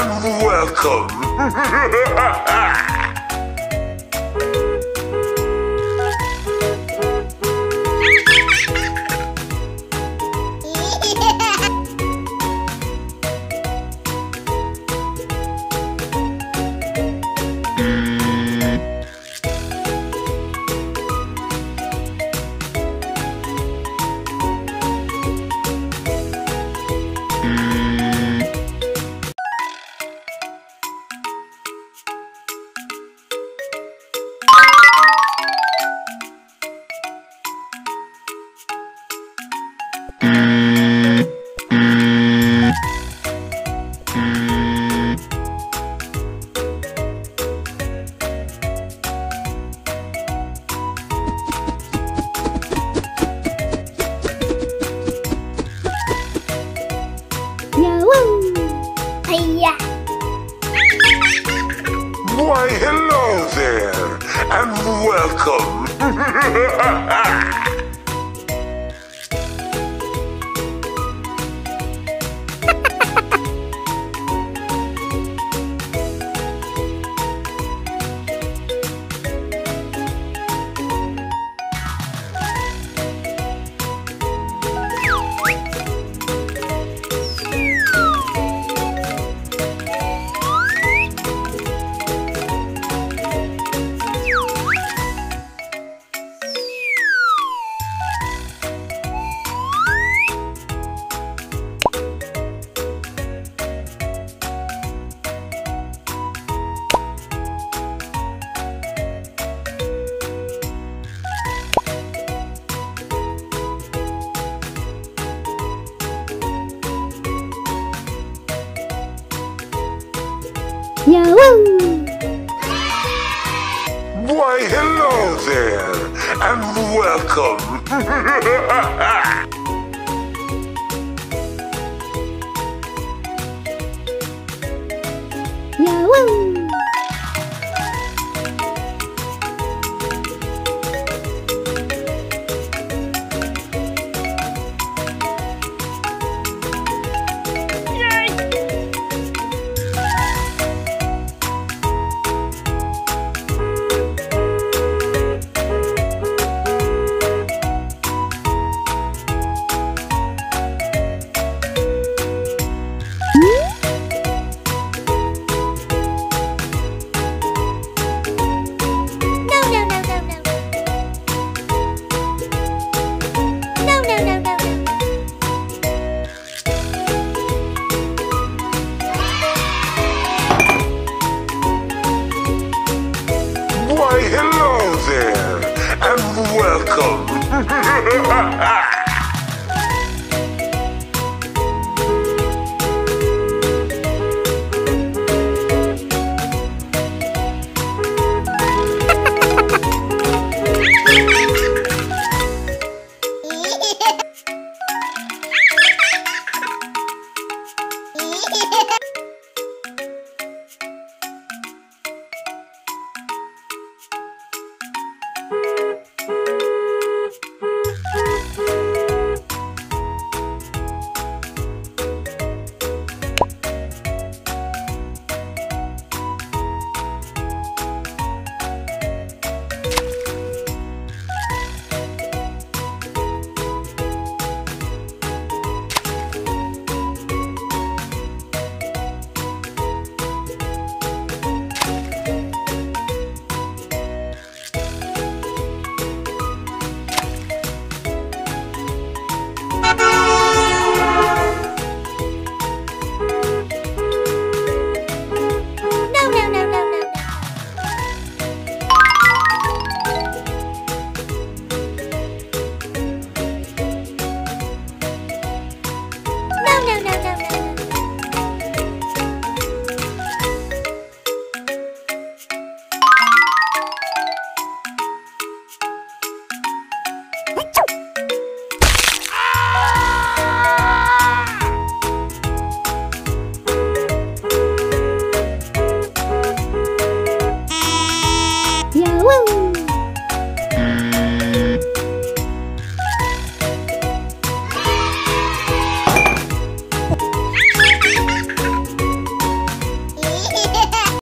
and welcome. Welcome. Yahoo! Why, hello there, and welcome. Rico. Woo!